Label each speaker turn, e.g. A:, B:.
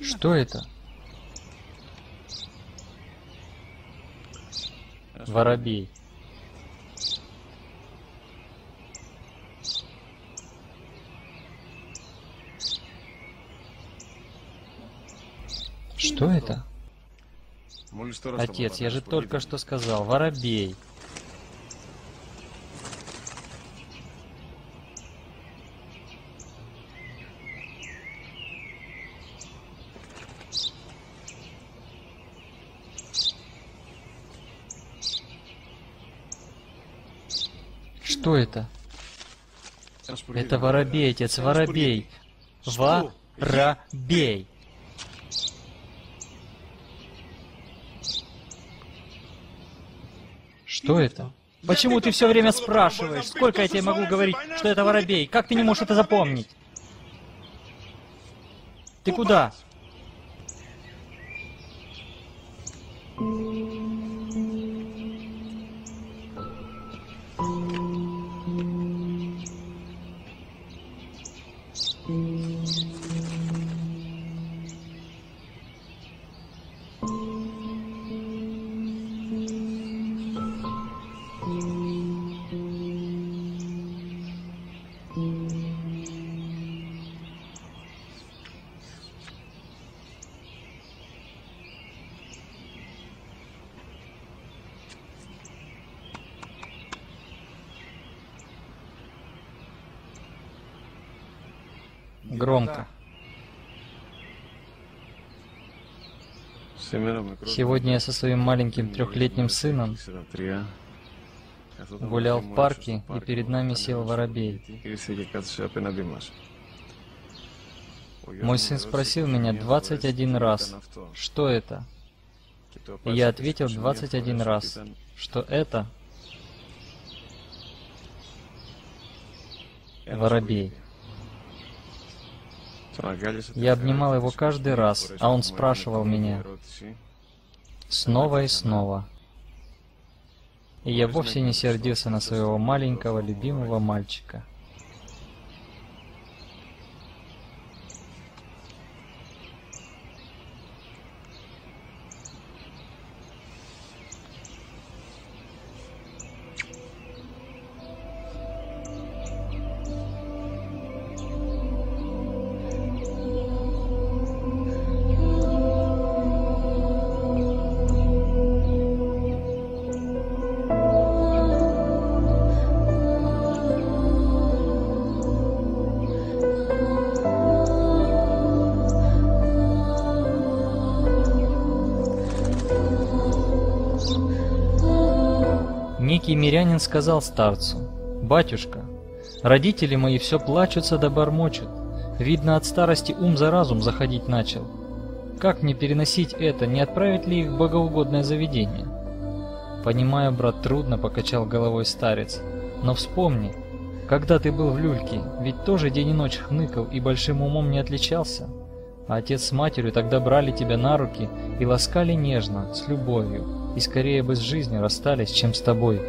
A: Что это? Воробей. Что это? Отец, я же только что сказал, воробей. Что это? Это воробей, отец, воробей. Воробей. Что это? Почему ты все время спрашиваешь? Сколько я тебе могу говорить, что это воробей? Как ты не можешь это запомнить? Ты куда? Громко. Сегодня я со своим маленьким трехлетним сыном гулял в парке, и перед нами сел воробей. Мой сын спросил меня 21 раз, что это? И я ответил 21 раз, что это воробей. Я обнимал его каждый раз, а он спрашивал меня снова и снова. И я вовсе не сердился на своего маленького любимого мальчика. Некий мирянин сказал старцу, «Батюшка, родители мои все плачутся да бормочут. Видно, от старости ум за разум заходить начал. Как мне переносить это, не отправить ли их в богоугодное заведение?» «Понимаю, брат, трудно», — покачал головой старец. «Но вспомни, когда ты был в люльке, ведь тоже день и ночь хныкал и большим умом не отличался. А отец с матерью тогда брали тебя на руки и ласкали нежно, с любовью и скорее бы с жизнью расстались, чем с тобой.